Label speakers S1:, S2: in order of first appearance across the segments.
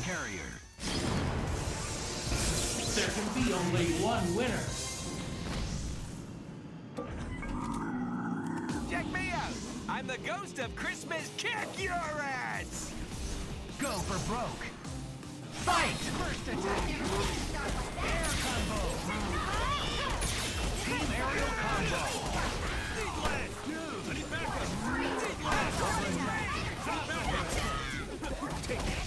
S1: barrier.
S2: There can be only one winner.
S1: Check me out! I'm the ghost of Christmas Kick Your Ass!
S3: Go for broke. Fight! First attack. Air combo. Team aerial combo.
S1: I need backup!
S3: Air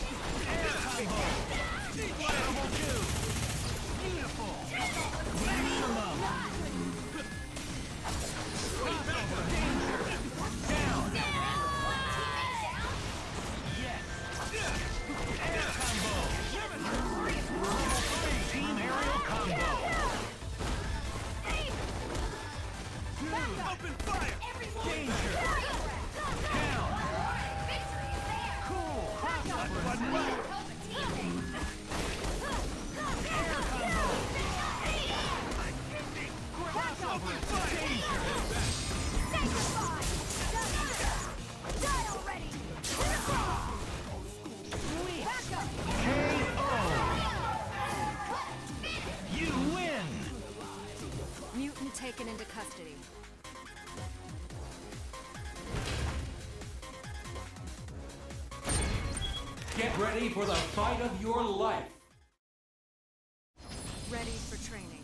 S2: for the fight of your life.
S4: Ready for training.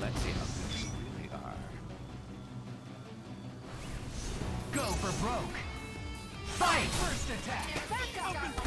S1: Let's see how good you really are.
S3: Go for broke. Fight. First attack.
S1: Open fire!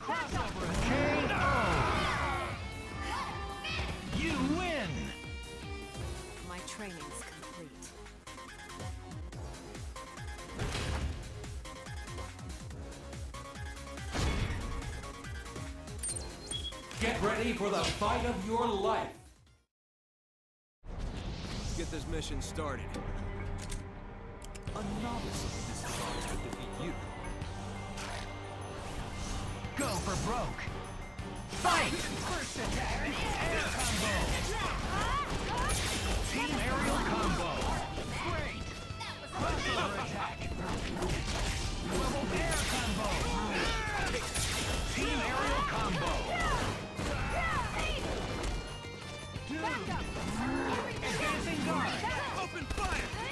S3: Crossover KO. You win.
S4: My training's complete.
S2: Get ready for the fight of your life.
S1: Let's get this mission started. A novice of this design could defeat you.
S3: Go for broke. Fight. First attack. Air combo. Team aerial combo. Great. Crossover attack. Level air combo. Team aerial combo. Advancing guard.
S1: Open fire!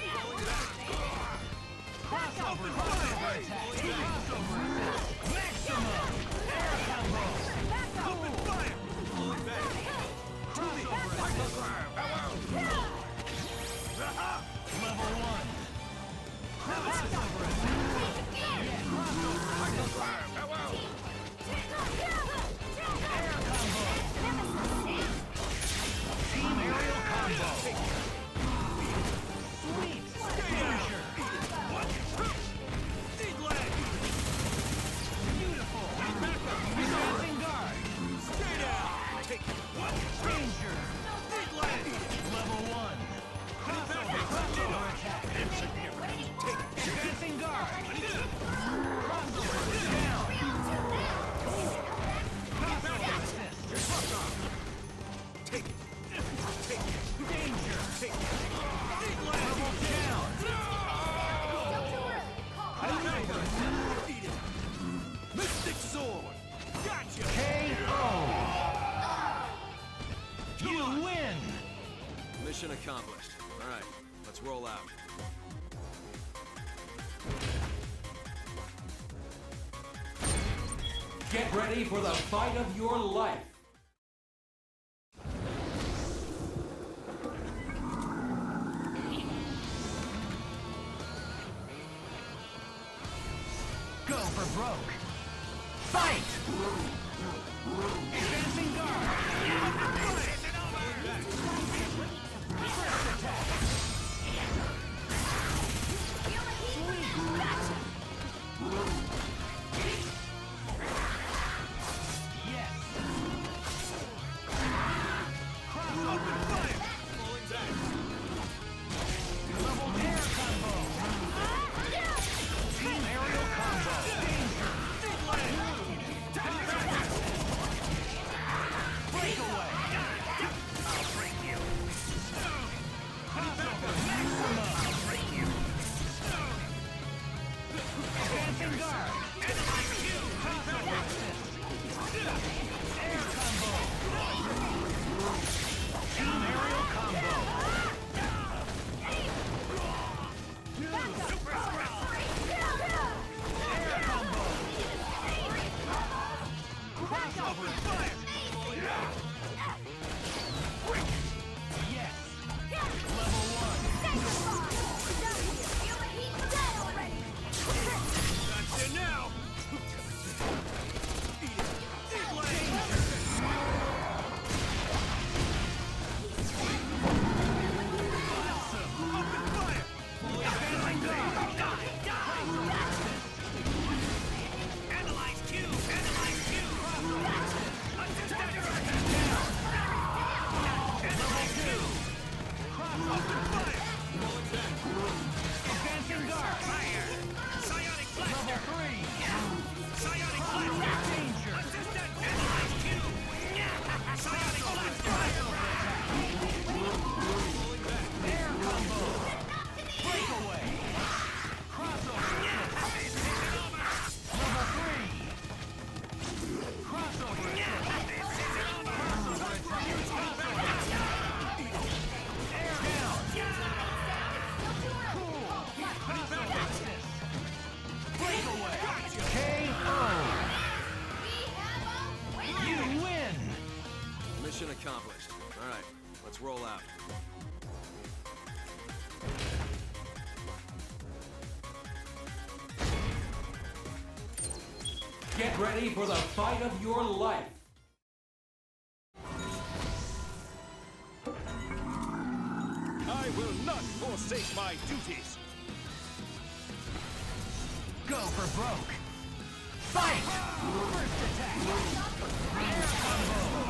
S1: accomplished. All right, let's roll out.
S3: Get ready for the fight of your life! ready for the fight of your life.
S1: I will not forsake my duties.
S5: Go for broke. Fight! First attack. Combo.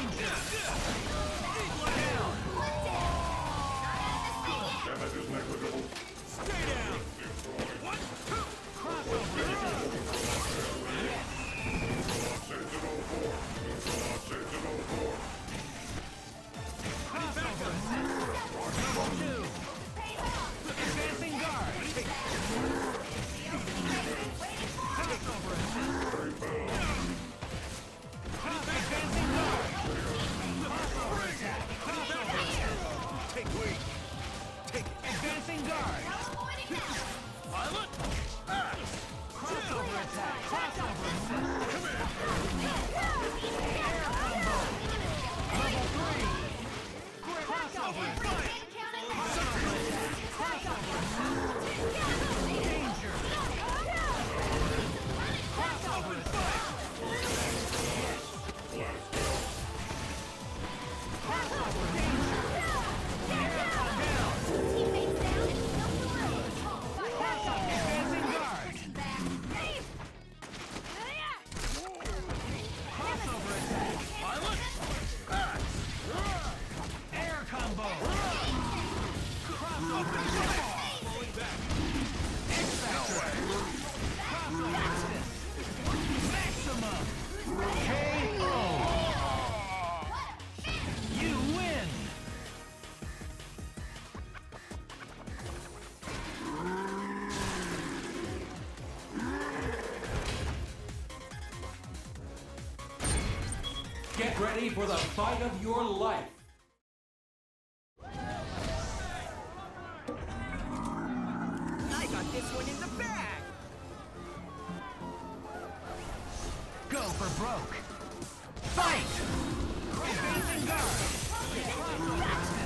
S2: for the fight of your life.
S1: I got this one in the bag.
S3: Go for broke. Fight! Advancing guard.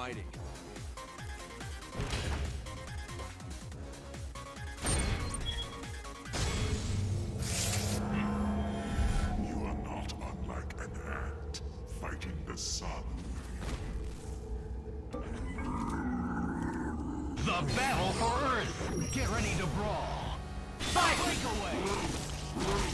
S1: fighting.
S5: You are not unlike an ant fighting the sun.
S3: The battle for Earth! Get ready to brawl! Fight!
S5: Break
S3: away!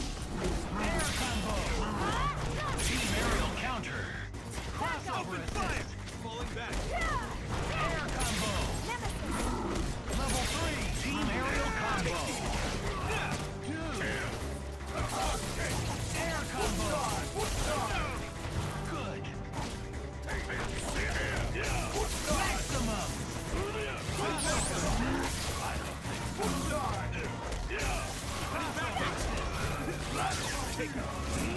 S3: Kingdom.